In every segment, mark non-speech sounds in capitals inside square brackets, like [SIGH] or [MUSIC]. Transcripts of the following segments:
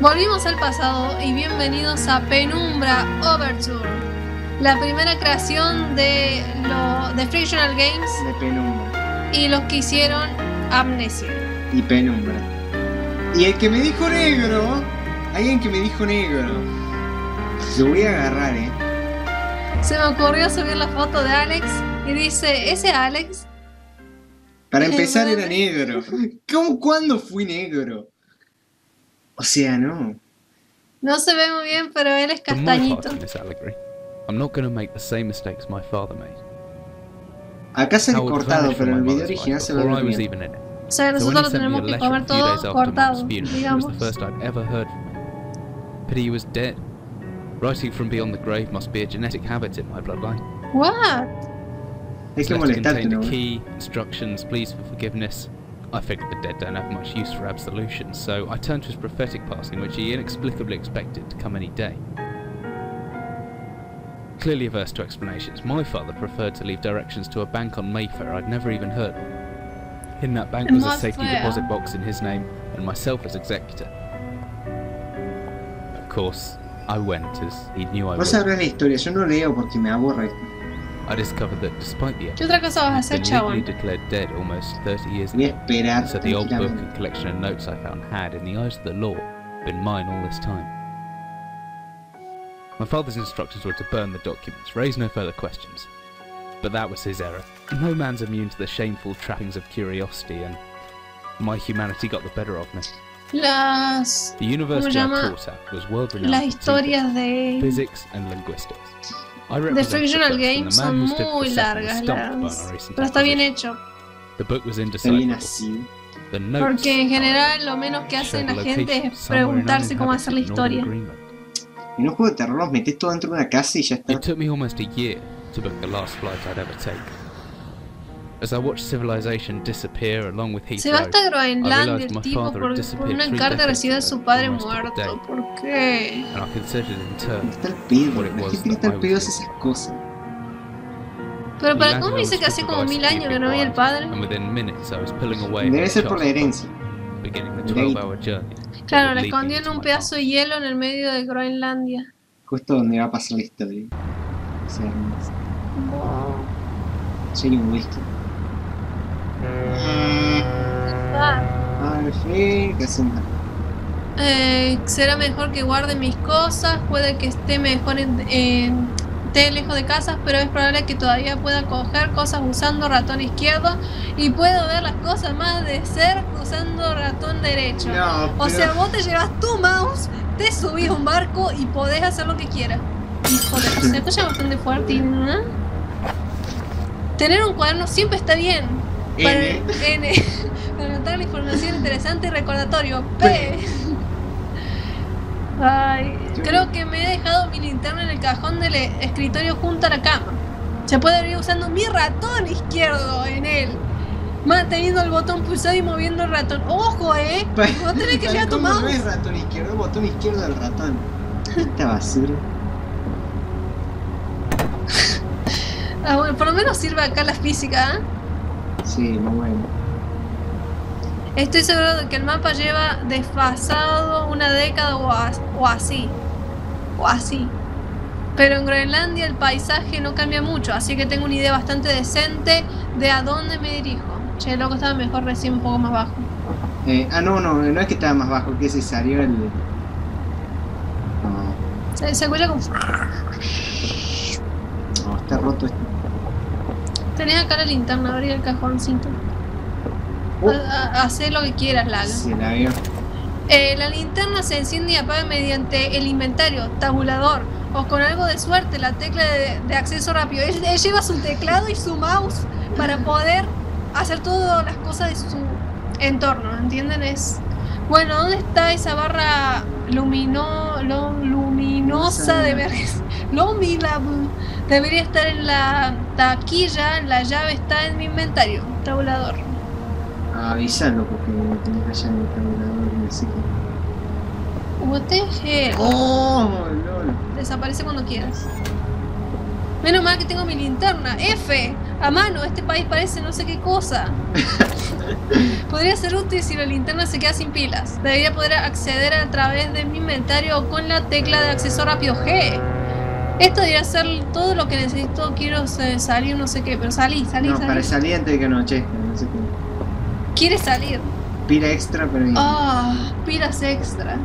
Volvimos al pasado y bienvenidos a Penumbra Overture, la primera creación de, lo, de Frictional Games De penumbra. y los que hicieron Amnesia. Y penumbra. Y el que me dijo negro. Alguien que me dijo negro. Lo voy a agarrar, eh. Se me ocurrió subir la foto de Alex y dice, ¿ese Alex? Para empezar era negro. ¿Cómo cuándo fui negro? O sea, no. No se ve muy bien, pero él es castañito. in this allegory, I'm not going to make the same mistakes my father made. Acá sale Howard cortado, pero en el video original se ve I was bien. O sea, nosotros he lo tenemos que comer todo cortado, digamos. the first I'd ever heard from him. But he was dead. Writing from beyond the grave must be a genetic habit in my bloodline. What? Hay This que letter molestarte, contained ¿no? a key, instructions, pleas for forgiveness. I figured the dead don't have much use for absolution, so I turned to his prophetic passing, which he inexplicably expected to come any day. Clearly averse to explanations, my father preferred to leave directions to a bank on Mayfair I'd never even heard of. In that bank was a safety Mayfair. deposit box in his name, and myself as executor. Of course, I went as he knew I Vos would. sabrás la historia, yo no leo porque me aburre. I discovered that despite the ¿Qué otra cosa vas a hacer, He'd been legally chabón? declared dead almost 30 years ago. esperar So the old book tranquilamente. and collection of notes I found had, in the eyes of the law, been mine all this time. My father's instructions were to burn the documents, raise no further questions. But that was his error. No man's immune to the shameful trappings of curiosity, and my humanity got the better of me. Las, The university I taught at was world renowned las in two historias de, physics and linguistics. The Frictional Games son muy largas, las- pero está bien hecho. Está bien así. Porque en general lo menos que hace showed la gente es preguntarse cómo hacer la historia. En un juego de terror los metes todo dentro de una casa y ya está. As I watched civilization disappear along with Se va Heathrow, hasta Groenlandia realized el my tipo father por, had por disappeared una three carta decades recibida de ago, su padre muerto. ¿Por qué? and I considered in turn Está el pedo. What it La was gente que está I pedo esas cosas. Pero para cómo dice que hace como mil años que no veía el padre. and within minutes I was pulling away Debe ser por la herencia. beginning the Ley. 12-hour journey. that Claro, la escondió en un pedazo de hielo en el medio de Groenlandia. Justo donde va a pasar la historia. O sea, soy un whisky. Eh, será mejor que guarde mis cosas, puede que esté mejor en, en- esté lejos de casas, pero es probable que todavía pueda coger cosas usando ratón izquierdo y puedo ver las cosas más de cerca usando ratón derecho. No, O sea, vos te llevas tu mouse, te subís a un barco y podés hacer lo que quieras. Hijo de... Se escucha bastante fuerte y... ¿no? Tener un cuaderno siempre está bien. Para, N. N. [LAUGHS] para anotar la información interesante y recordatorio. P. [LAUGHS] Ay, creo que me he dejado mi linterna en el cajón del escritorio junto a la cama. Se puede ver usando mi ratón izquierdo en él. Manteniendo el botón pulsado y moviendo el ratón. ¡Ojo, eh! [LAUGHS] Vos tenés que llevar tu ¿Cómo no es ratón izquierdo? Botón izquierdo del ratón. Esta basura. Ah, bueno, por lo menos sirve acá la física, ¿eh? Sí, muy bueno. Estoy seguro de que el mapa lleva desfasado una década o, as- o así. O así. Pero en Groenlandia el paisaje no cambia mucho, así que tengo una idea bastante decente de a dónde me dirijo. Che, loco, estaba mejor recién un poco más bajo. Eh, ah, no, no, no es que estaba más bajo, que se salió el. No. Se, se escucha como... No, está roto esto. Tenés acá la linterna, abrí el cajoncito. Uh. Hacé lo que quieras, Laga. Se la. Eh, la linterna se enciende y apaga mediante el inventario, tabulador o con algo de suerte, la tecla de, de acceso rápido. Él, él lleva su teclado y su mouse para poder hacer todas las cosas de su entorno, ¿entienden? Es bueno, ¿dónde está esa barra lumino, lo- luminosa de emergencia? [LAUGHS] Luminable. Debería estar en la taquilla, la llave está en mi inventario, tabulador. Avisalo porque tenés allá en el tabulador y así que. What the hell? ¡Oh! LOL. Desaparece cuando quieras. Menos mal que tengo mi linterna. F. A mano, este país parece no sé qué cosa. [LAUGHS] Podría ser útil si la linterna se queda sin pilas. Debería poder acceder a través de mi inventario con la tecla de acceso rápido G. Esto debería ser todo lo que necesito. Quiero salir, no sé qué, pero salí, salí, No, salí. para salir antes de que anochezca, no sé qué. Quiere salir. Pila extra, pero. Ah, pilas extra.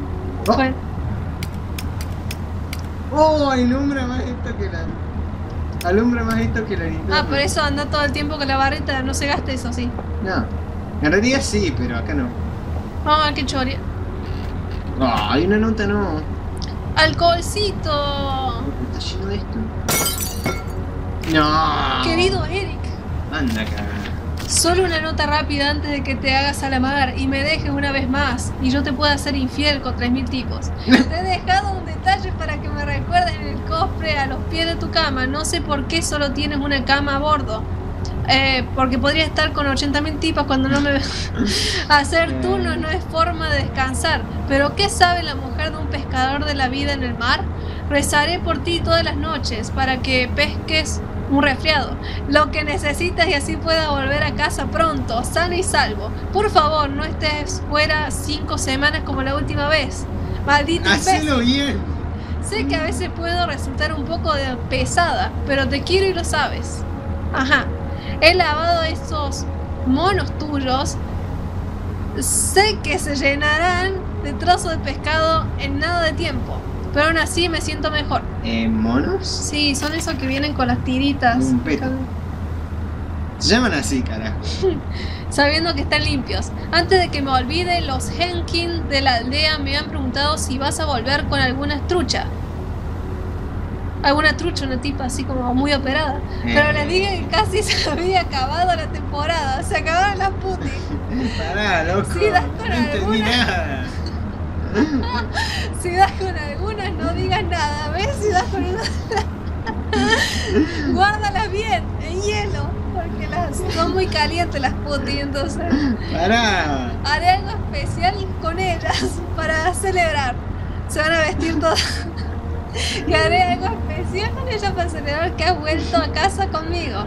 Oh. Bueno, ¡Oh! Alumbra más esto que la. Alumbra más esto que la linterna. ah, por eso anda todo el tiempo con la barrita, no se gaste eso, sí. No. En realidad sí, pero acá no. Vamos a ver qué choria. Ah, hay una nota, no. ¡Alcoholcito! Está lleno de esto. No. Querido Eric, Anda, cagada. solo una nota rápida antes de que te hagas a la mar y me dejes una vez más y yo te pueda hacer infiel con 3.000 tipos. [LAUGHS] Te he dejado un detalle para que me recuerdes en el cofre a los pies de tu cama. No sé por qué solo tienes una cama a bordo. Eh, porque podría estar con 80.000 tipas cuando no me [LAUGHS] Hacer turno no es forma de descansar. Pero ¿qué sabe la mujer de un pescador de la vida en el mar? Rezaré por ti todas las noches para que pesques un resfriado. Lo que necesitas y así pueda volver a casa pronto, sano y salvo. Por favor, no estés fuera cinco semanas como la última vez. Maldito. Hacelo bien. Sé que a veces puedo resultar un poco pesada, pero te quiero y lo sabes. Ajá. He lavado esos monos tuyos. Sé que se llenarán de trozos de pescado en nada de tiempo. Pero aún así me siento mejor. Eh, ¿Monos? Sí, son esos que vienen con las tiritas. Un peto. Se llaman así, carajo. [LAUGHS] Sabiendo que están limpios. Antes de que me olvide, los Henkin de la aldea me han preguntado si vas a volver con alguna trucha. Alguna trucha, una tipa así como muy operada. Pero les dije que casi [LAUGHS] se había acabado la temporada. Se acabaron las putis. [LAUGHS] Pará, loco. Sí, das con no entendí alguna. nada. [LAUGHS] Si das con algunas, no digas nada. ¿Ves? Si das con una. Guárdalas bien, en hielo. Porque las son muy calientes las putis, entonces. Pará. Haré algo especial con ellas para celebrar. Se van a vestir todas. Y haré algo especial con ellas para celebrar que has vuelto a casa conmigo.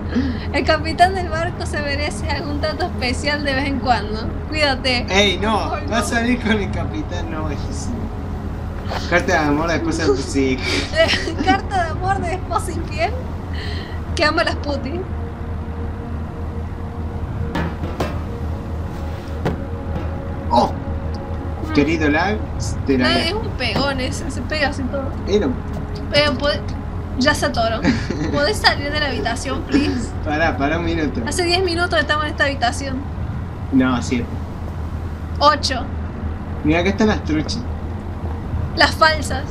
El capitán del barco se merece algún trato especial de vez en cuando. Cuídate. Ey, no. Ay, Va a salir con el capitán, no, Carta de amor esposa de tus hijos. Carta de amor de esposa infiel que ama las putis. Querido lag, te la es un pegón ese, se pega así todo. Era. Pero pod- ya se atoró. [LAUGHS] ¿Podés salir de la habitación, please? Pará, pará un minuto. Hace 10 minutos estamos en esta habitación. No, siete. 8. Mira, acá están las truchas. Las falsas.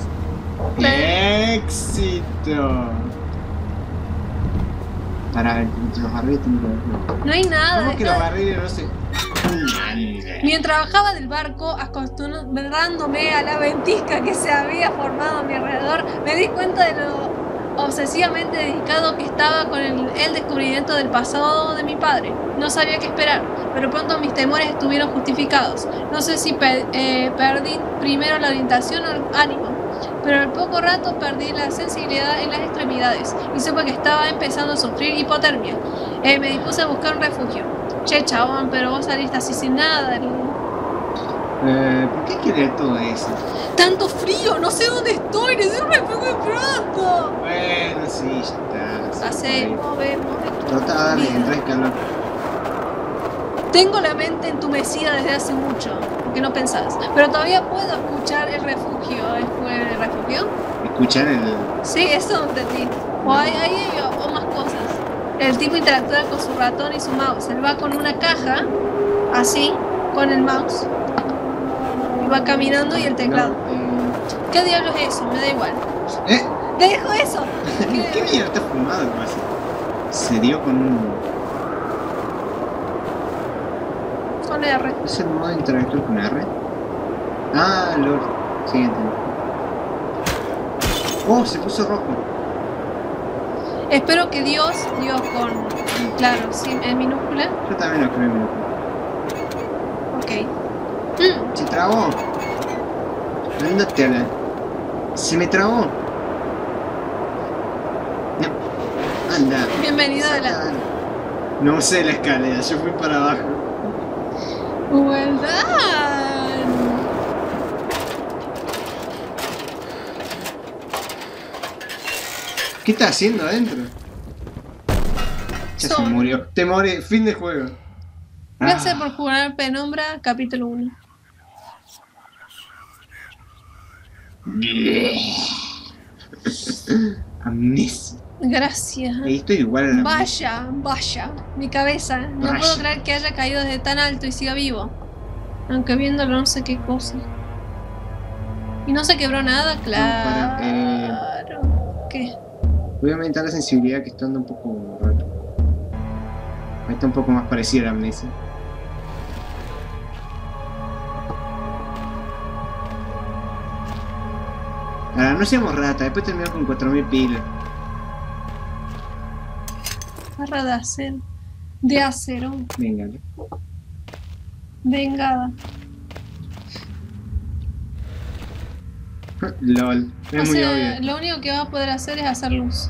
¡Éxito! Pará, entre los barriles que. No hay nada. ¿Cómo que está- los barriles no se.? Mientras bajaba del barco, acostumbrándome a la ventisca que se había formado a mi alrededor, me di cuenta de lo obsesivamente dedicado que estaba con el, el descubrimiento del pasado de mi padre. No sabía qué esperar, pero pronto mis temores estuvieron justificados. No sé si pe- eh, perdí primero la orientación o el ánimo, pero al poco rato perdí la sensibilidad en las extremidades y supe que estaba empezando a sufrir hipotermia. Eh, me dispuse a buscar un refugio. Che, chabón, pero vos saliste así sin nada. Eh, ¿Por qué querer todo eso? Tanto frío, no sé dónde estoy, necesito un refugio pronto. Bueno, sí, ya está. Hacemos, vemos. Trata de darle entra escalón. Tengo la mente entumecida desde hace mucho, porque no pensás. Pero todavía puedo escuchar el refugio. ¿Fue el refugio? Escuchar el. Sí, eso entendí. O hay, hay o más cosas. El tipo interactúa con su ratón y su mouse. Él va con una caja, así, con el mouse. Y va caminando y el teclado. No, ¿Qué diablos es eso? Me da igual. eh. ¡Dejo eso! [LAUGHS] ¿Qué mierda está fumado? Se dio con un. Con R. ¿Es el modo de interactuar con R? Ah, Lord. Siguiente. Oh, se puso rojo. Espero que Dios, Dios con, claro, sí, en minúscula. Yo también lo creo en minúscula. Ok. Mm, Se trabó. Ándate a la. Se me trabó. No. Anda. bienvenido a la... No usé la escalera, yo fui para abajo. Well ¿Qué está haciendo adentro? Ya se murió. Te morí, fin de juego. Gracias Ah, por jugar Penumbra, capítulo 1. Amnesia. Gracias. Ahí estoy igual a Vaya, vaya, mi cabeza. No Vaya. puedo creer que haya caído desde tan alto y siga vivo. Aunque viéndolo no sé qué cosa. Y no se quebró nada, para, eh, claro. ¿Qué? Voy a aumentar la sensibilidad que está andando un poco raro. Ahí está un poco más parecida a la amnesia. Ahora, no seamos rata, después terminamos con 4000 pilas. Barra de acero. De acero. Venga. Vengada. [LAUGHS] LOL. Es O muy sea, obvio. lo único que vas a poder hacer es hacer luz.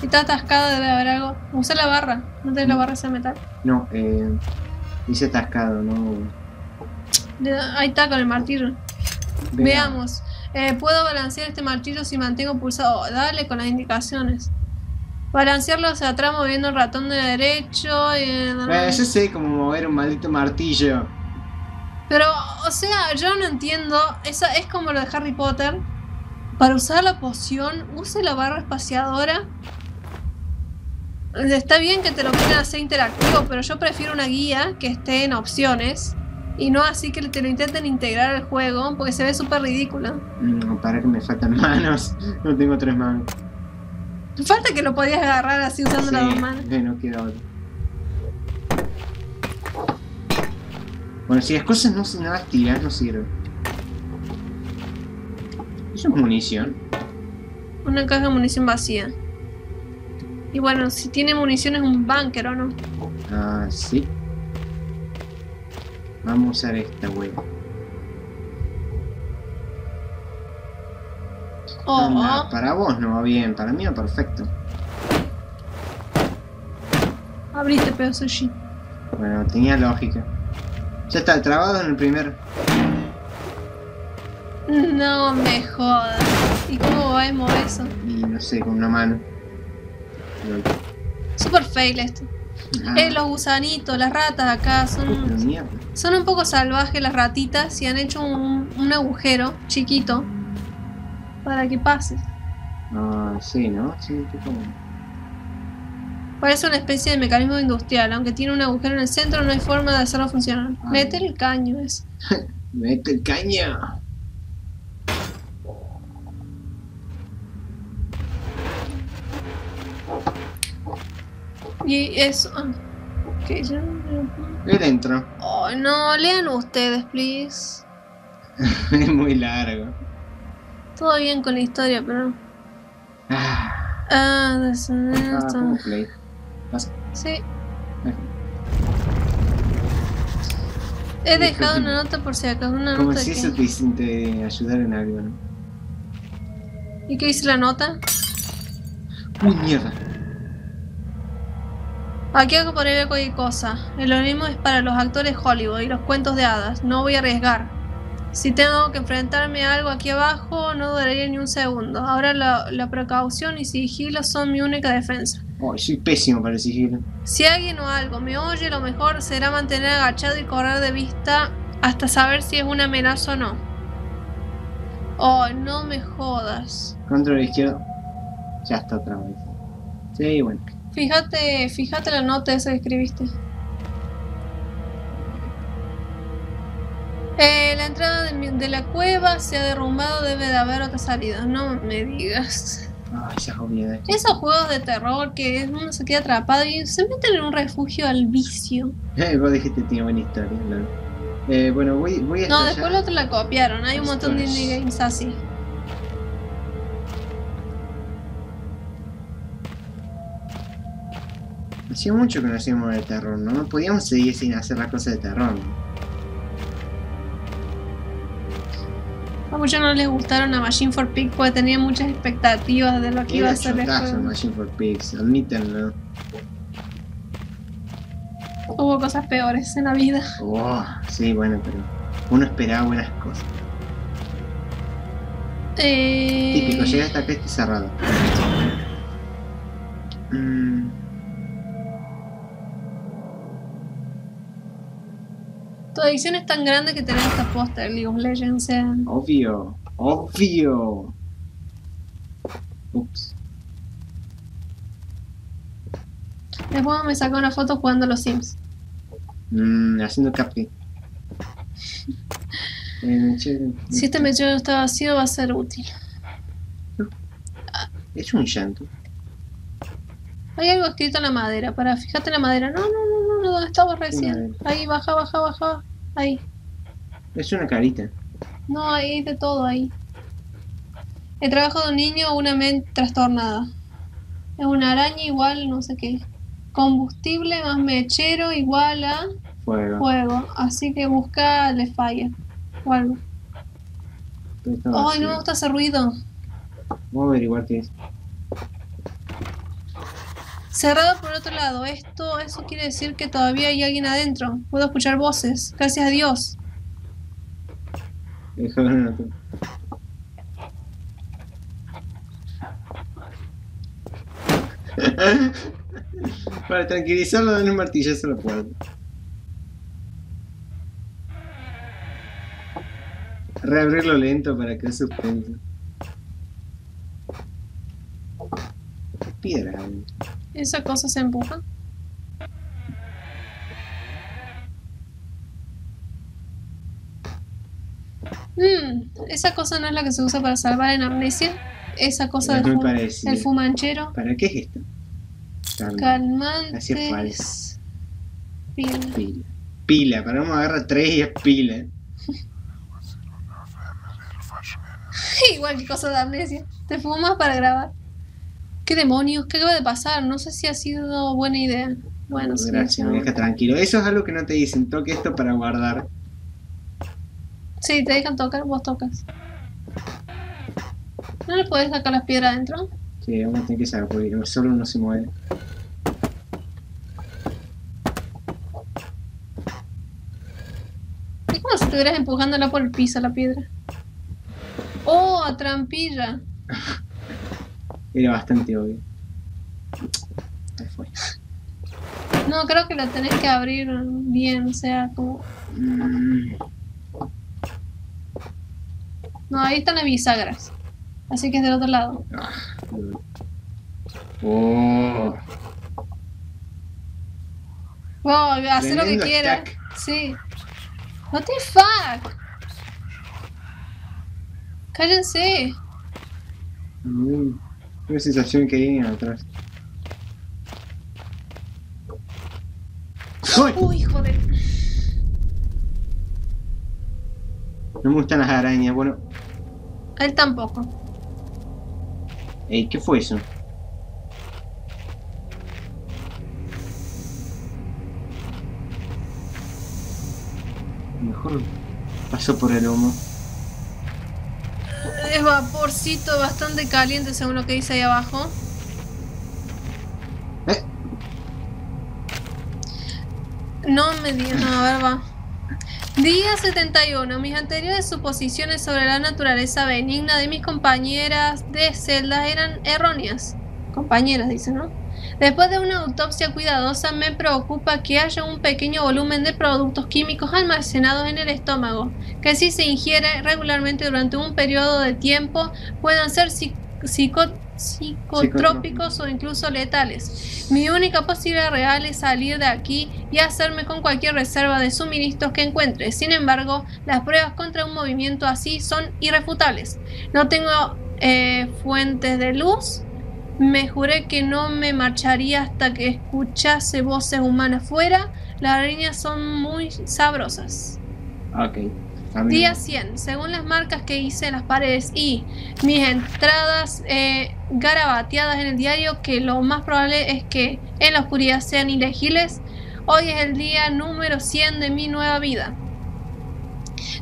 Si está atascado debe haber algo. Usa la barra. No tenés la barra esa de metal. No, eh. Dice atascado, no. Ahí está con el martillo. Veamos. Eh, Puedo balancear este martillo si mantengo pulsado. Oh, Dale con las indicaciones. Balancearlo hacia atrás moviendo el ratón de derecho. y- Eh, yo sé cómo mover un maldito martillo. Pero, o sea, yo no entiendo. Esa es como lo de Harry Potter. Para usar la poción, use la barra espaciadora. Está bien que te lo quieran hacer interactivo, pero yo prefiero una guía que esté en opciones. Y no así que te lo intenten integrar al juego, porque se ve súper ridículo. No, para que me faltan [LAUGHS] manos. No tengo tres manos. Falta que lo podías agarrar así usando las dos manos. que no queda Bueno, si las cosas no, no las tiras, no sirve. Eso es munición. Una caja de munición vacía. Y bueno, si tiene munición es un bunker o no. Ah, sí. Vamos a usar esta wea. Oh, Anda, para vos no va bien, para mí va perfecto. abriste pedazo shit. Bueno, tenía lógica. Ya está, trabado en el primer. No me jodas. ¿Y cómo va a mover eso? Y no sé, con una mano. Super fail esto. Ah, Eh, los gusanitos, las ratas acá son, son un poco salvajes las ratitas y han hecho un, un agujero chiquito para que pase. Ah, sí, ¿no? Sí, poco. Parece una especie de mecanismo industrial, aunque tiene un agujero en el centro no hay forma de hacerlo funcionar. Ah. Mete el caño ese. [LAUGHS] Mete el caño. Y eso... ah, Que ya... Él entró. Oh, no, lean ustedes, please. [LAUGHS] es muy largo. Todo bien con la historia, pero... Ah, Ah, ah, Sí. He dejado una nota por si acaso, una Como nota si que- eso te, te ayudara en algo, ¿no? ¿Y qué dice la nota? Uy, mierda. Aquí hago poner cualquier cosa. El organismo es para los actores Hollywood y los cuentos de hadas. No voy a arriesgar. Si tengo que enfrentarme a algo aquí abajo, no duraría ni un segundo. Ahora la, la precaución y sigilo son mi única defensa. Oh, soy pésimo para el sigilo. Si alguien o algo me oye, lo mejor será mantener agachado y correr de vista hasta saber si es una amenaza o no. Oh, no me jodas. Control izquierdo. Ya está otra vez. Sí, bueno. Fíjate, fíjate la nota esa que escribiste. Eh, la entrada de, mi- de la cueva se ha derrumbado, debe de haber otra salida. No me digas. Ay, ya obviedad. Esos juegos de terror que uno se queda atrapado y se meten en un refugio al vicio. Eh, vos dijiste que tiene buena historia, claro. Eh, bueno, voy, voy a No, después la otra la copiaron. Hay un montón de indie games así. Hacía mucho que no hacíamos de terror, ¿no? No podíamos seguir sin hacer las cosas de terror. ¿no? A muchos no les gustaron a Machine for Pig porque tenían muchas expectativas de lo que iba a ser el juego. Machine for Pigs, admítanlo. Hubo cosas peores en la vida. Oh, sí, bueno, pero uno esperaba buenas cosas. Eh... Típico, llega hasta acá este cerrado. Mm, Tu adicción es tan grande que tenés esta póster, League of Legends. sea, obvio, obvio. Ups. Después me sacó una foto jugando a los Sims. Mm, haciendo cupcake. [LAUGHS] Eh, che, Si este mechero está vacío va a ser útil. Es un llanto. Hay algo escrito en la madera. Para, fíjate en la madera. No, no, no, no, no, donde estaba recién. Ahí, baja, baja, baja. Ahí. Es una carita. No, hay de todo ahí. El trabajo de un niño una mente trastornada. Es una araña igual, no sé qué. Combustible más mechero igual a Fuego. fuego. Así que busca le fire o algo. Ay, no me gusta ese ruido. Vamos a averiguar qué es. Cerrado por otro lado. Esto, eso quiere decir que todavía hay alguien adentro. Puedo escuchar voces. Gracias a Dios. [LAUGHS] Para tranquilizarlo, dan un martillazo a la puerta. Reabrirlo lento para que suspenso. Piedra. Esa cosa se empuja. Mm, esa cosa no es la que se usa para salvar en amnesia. Esa cosa del muy fu- parecido. el fumanchero. ¿Para qué es esto? Hacía Calmantes. Pila. Pila. Pila, para no agarrar tres y es pila. [LAUGHS] Igual que cosa de amnesia. Te fumas para grabar. ¿Qué demonios? ¿Qué acaba de pasar? No sé si ha sido buena idea. Bueno, sí. Gracias, me deja tranquilo. Eso es algo que no te dicen. Toque esto para guardar. Sí, te dejan tocar, vos tocas. ¿No le puedes sacar las piedras adentro? Sí, vamos a tener que saber porque solo no se mueve. Es como si estuvieras empujándola por el piso la piedra. ¡Oh, a trampilla! [LAUGHS] Era bastante obvio. Ahí fue. No, creo que la tenés que abrir bien, o sea, como... No, ahí están las bisagras. Así que es del otro lado. Oh, Oh, haz lo que quieras. Sí. What the fuck? Cállense. mm, una sensación que hay en atrás. Uy, hijo de... No me gustan las arañas. Bueno, A él tampoco. ey, ¿qué fue eso? Mejor pasó por el humo. Es vaporcito bastante caliente según lo que dice ahí abajo. Eh. No me digas, no, a ver, va. Día 71. Mis anteriores suposiciones sobre la naturaleza benigna de mis compañeras de celda eran erróneas. Compañeras, dice, ¿no? Después de una autopsia cuidadosa, me preocupa que haya un pequeño volumen de productos químicos almacenados en el estómago, que si se ingiere regularmente durante un periodo de tiempo puedan ser psi- psico- psicotrópicos o incluso letales. Mi única posibilidad real es salir de aquí y hacerme con cualquier reserva de suministros que encuentre. Sin embargo, las pruebas contra un movimiento así son irrefutables. No tengo eh, fuentes de luz. Me juré que no me marcharía hasta que escuchase voces humanas fuera. Las arañas son muy sabrosas. Ok. Día no. 100. Según las marcas que hice en las paredes y mis entradas eh, garabateadas en el diario, que lo más probable es que en la oscuridad sean ilegibles, hoy es el día número 100 de mi nueva vida.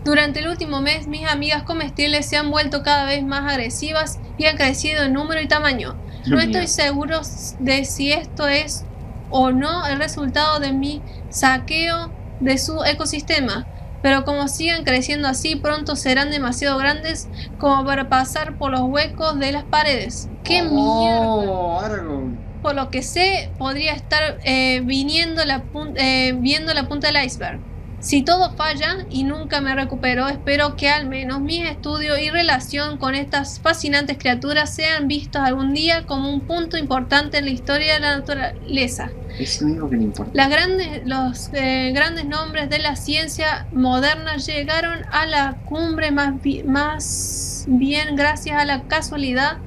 Durante el último mes, mis amigas comestibles se han vuelto cada vez más agresivas y han crecido en número y tamaño. No estoy seguro de si esto es o no el resultado de mi saqueo de su ecosistema. Pero como sigan creciendo así, pronto serán demasiado grandes como para pasar por los huecos de las paredes. ¡Qué mierda! Oh, Aragorn. Por lo que sé, podría estar eh, viniendo la eh, viendo la punta del iceberg. Si todo falla y nunca me recupero, espero que al menos mis estudios y relación con estas fascinantes criaturas sean vistos algún día como un punto importante en la historia de la naturaleza. Es lo que le importa. Las grandes, los eh, grandes nombres de la ciencia moderna llegaron a la cumbre más, bi- más bien gracias a la casualidad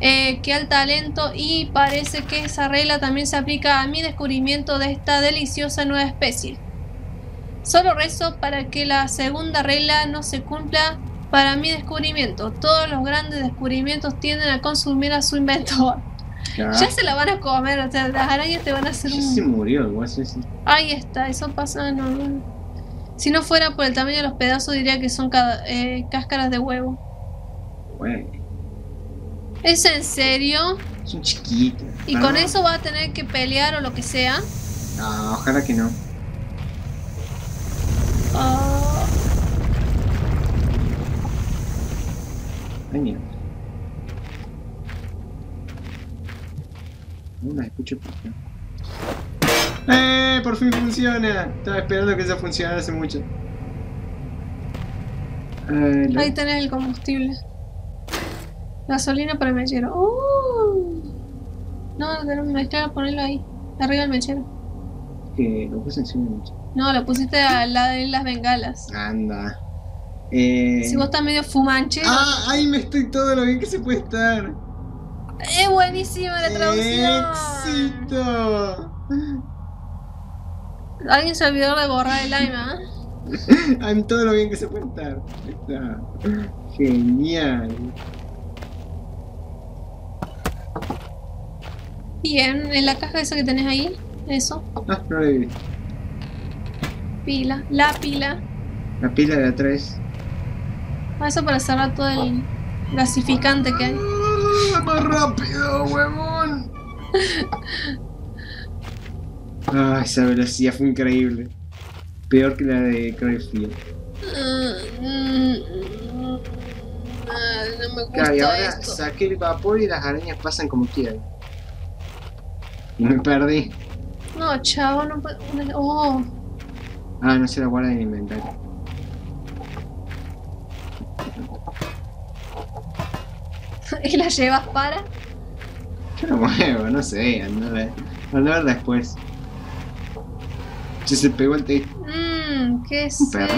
eh, que al talento y parece que esa regla también se aplica a mi descubrimiento de esta deliciosa nueva especie. Solo rezo para que la segunda regla no se cumpla para mi descubrimiento. Todos los grandes descubrimientos tienden a consumir a su inventor. Ya, Ya se la van a comer, o sea, las arañas te van a hacer ya un... se murió el guaso ese. Ahí está, eso pasa no, no. Si no fuera por el tamaño de los pedazos diría que son cada- eh, cáscaras de huevo. Güey, ¿Es en serio? son chiquitos. ¿Y Ah, con no. eso va a tener que pelear o lo que sea? No, ojalá que no. Ah, Ay, mierda. No las escucho por acá. ¡Eh! ¡Por fin funciona! Estaba esperando que eso funcionara hace mucho. Eh, ahí tenés el combustible. Gasolina para el mechero. ¡Uh! No, tenemos mechero, ponerlo ahí. Arriba del mechero. que lo puse encima mucho. No, lo pusiste al lado de las bengalas. Anda. Eh... Si vos estás medio fumanchero. ¡Ah! ¡Ahí me estoy todo lo bien que se puede estar! Es buenísima la traducción. ¡Éxito! Alguien se olvidó de borrar el lime, ¿ah? [LAUGHS] ¡Ay, todo lo bien que se puede estar! Está genial. Bien, en la caja esa que tenés ahí, eso, Ah, no lo. Pila, la pila. La pila de atrás. Ah, Eso para cerrar todo el gasificante que hay. ¡Ah, ¡Más rápido, huevón! [LAUGHS] Ah, esa velocidad fue increíble. Peor que la de Cryfield. Ah, no me Claro, y gusta ahora esto. saqué el vapor y las arañas pasan como quieran. Y me perdí. No, chavo, no puedo. Oh, Ah, no se la guarda en el inventario. [LAUGHS] y la llevas para. Yo la muevo, no sé, anda a ver. Anda a ver después. Si se pegó el texto. Mmm, ¿qué perro.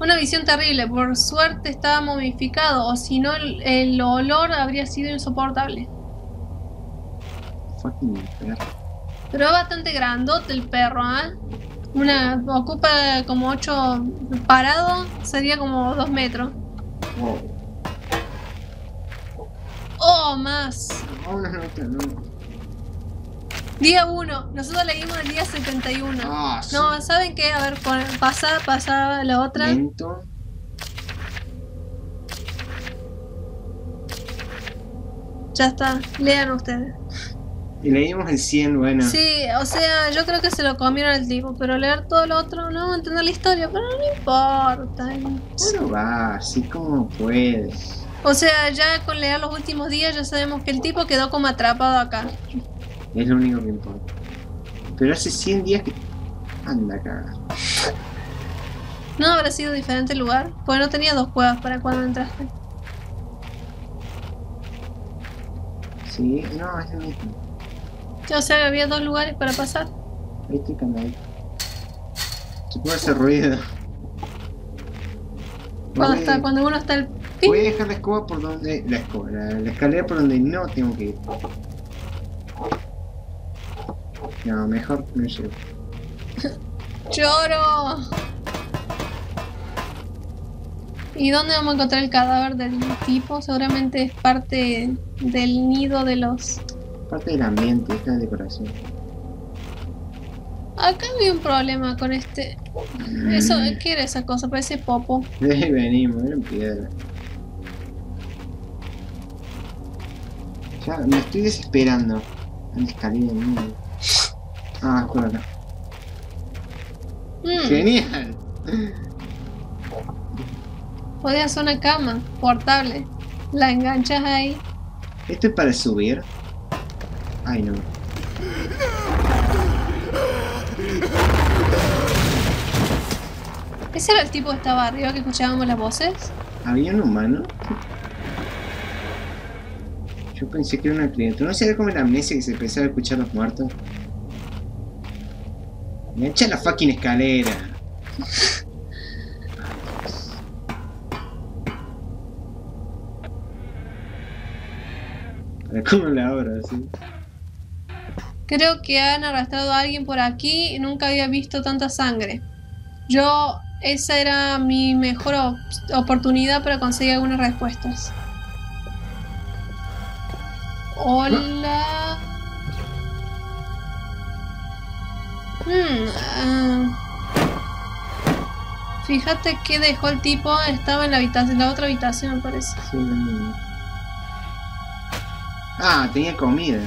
Una visión terrible. Por suerte estaba momificado, o si no, el, el olor habría sido insoportable. Fucking perro. Pero es bastante grandote el perro, ¿ah? Una ocupa como 8 parado, sería como 2 metros. Oh, más. Día 1. Nosotros leímos el día 71. Ah, sí. No, ¿saben qué? A ver, pasa, pasa la otra. Lento. Ya está. Lean ustedes. Y leímos el 100, bueno. Sí, o sea, yo creo que se lo comieron al tipo, pero leer todo lo otro, no entender la historia, pero no importa. Bueno, va, así como puedes. O sea, ya con leer los últimos días ya sabemos que el tipo quedó como atrapado acá. Es lo único que importa. Pero hace 100 días que. Anda, caga. ¿No habrá sido diferente el lugar? Pues no tenía dos cuevas para cuando entraste. Sí, no, es lo mismo. O sea, había dos lugares para pasar. Ahí estoy cambiando. Se puede hacer ruido. Cuando, está, cuando uno está el... Voy a dejar la escoba por donde. La escoba, la, la escalera por donde no tengo que ir. No, mejor me llevo. [LAUGHS] ¡Lloro! ¿Y dónde vamos a encontrar el cadáver del tipo? Seguramente es parte del nido de los... Parte del ambiente, esta es decoración. Acá había un problema con este... Eso, ¿qué era esa cosa? Parece popo. De ahí venimos, era en piedra. Ya, me estoy desesperando. La escalera de mierda. Ah, por acá. Mm, Genial. podría hacer una cama portable. La enganchas ahí. Esto es para subir. Ay, no. ¿Ese era el tipo que estaba arriba que escuchábamos las voces? ¿Había un humano? Yo pensé que era una criatura. ¿No será como la amnesia que se empezaba a escuchar los muertos? Me echa la fucking escalera. [LAUGHS] Cómo la abro así. Creo que han arrastrado a alguien por aquí y nunca había visto tanta sangre. Yo, esa era mi mejor op- oportunidad para conseguir algunas respuestas. Hola. Hmm, ah. Fíjate que dejó el tipo, estaba en la habitación, la otra habitación me parece. Sí. Ah, tenía comida.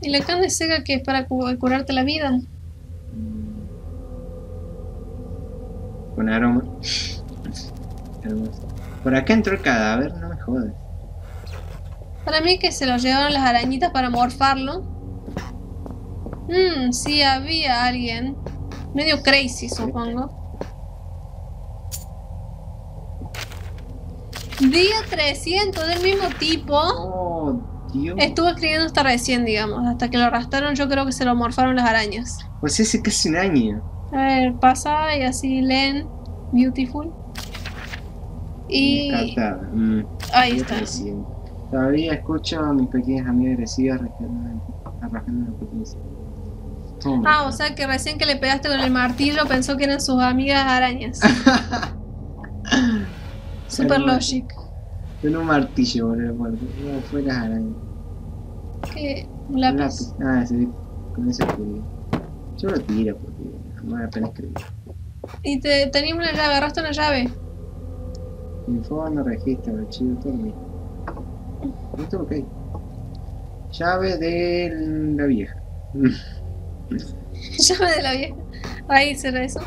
¿Y la carne seca que es para cu- curarte la vida? Con aroma. Hermoso. Por acá entró el cadáver, no me jodas. Para mí que se lo llevaron las arañitas para morfarlo. Mmm, sí, había alguien. Medio crazy, supongo. Día 300 del mismo tipo. Oh, Estuvo escribiendo hasta recién, digamos. Hasta que lo arrastraron, yo creo que se lo morfaron las arañas. Pues hace casi un año. A ver, pasa y así leen. Beautiful. Y. Descartada. Mm, Ahí está. recién. Todavía escucho a mis pequeñas amigas agresivas arrastrando arrastrando la potencia. Ah, o sea que recién que le pegaste con el martillo pensó que eran sus amigas arañas. [LAUGHS] Super logic. Con un martillo, boludo. por- No, fue las arañas. Que un lápiz. Ah, sí, con eso escribí. Yo lo tiro porque da pena escribir. Y te tenías una llave, agarraste una llave. Informe, registro, archivo, todo lo mismo. Esto ok. Llave de la vieja. [LAUGHS] [LAUGHS] llave de la vieja. Ahí será eso.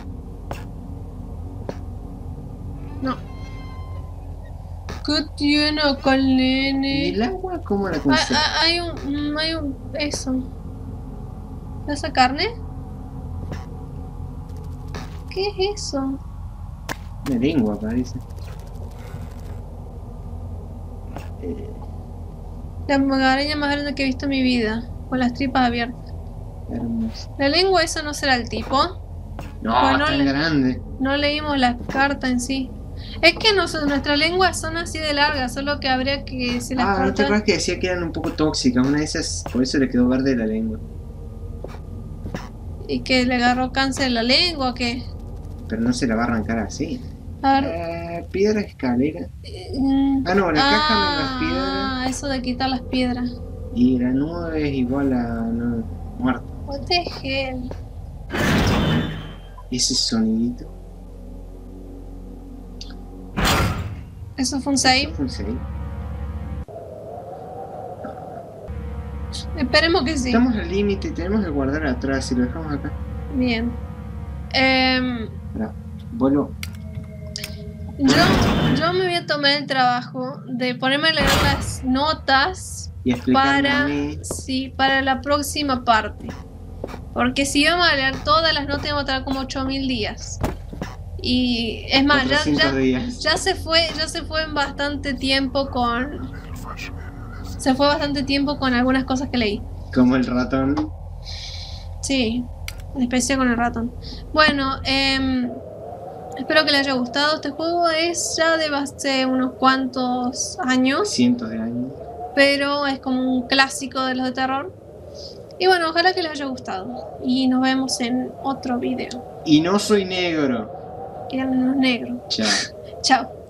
¿Qué tiene acá el ¿Y el agua cómo la Ah, conserva? ah, hay un. mm, Hay un. Eso. ¿Esa carne? ¿Qué es eso? Una lengua parece. Eh, La magareña más grande que he visto en mi vida. Con las tripas abiertas. hermoso. La lengua, esa no será el tipo. No, Bueno, tan grande. No leímos la carta en sí. Es que nos- nuestras lenguas son así de largas, solo que habría que si las Ah, ¿no te acuerdas que decía que eran un poco tóxicas? Una de esas, por eso le quedó verde la lengua. y que le agarró cáncer en la lengua, que Pero no se la va a arrancar así. a ver, Eh, piedra, escalera. mm, Ah, no, la caja menos las ah, piedras. eso de quitar las piedras. Y la nube es igual a no, muerto. What the hell? Ese sonidito. Eso fue un save. ¿Eso fue un save? Esperemos que sí. Estamos al límite, tenemos que guardar atrás. Si lo dejamos acá. Bien. Pará, vuelvo. yo, yo me voy a tomar el trabajo de ponerme a leer las notas Y para, sí, para la próxima parte. Porque si vamos a leer todas las notas, vamos a tardar como 8000 días. Y es más, ya, ya, ya se fue, ya se fue en bastante tiempo con. Se fue bastante tiempo con algunas cosas que leí. Como el ratón. Sí, en especial con el ratón. Bueno, em, espero que les haya gustado. Este juego es ya de hace unos cuantos años, Cientos de años. pero es como un clásico de los de terror. Y bueno, ojalá que les haya gustado. Y nos vemos en otro video. Y no soy negro. Eran los negros. Chao. Chao.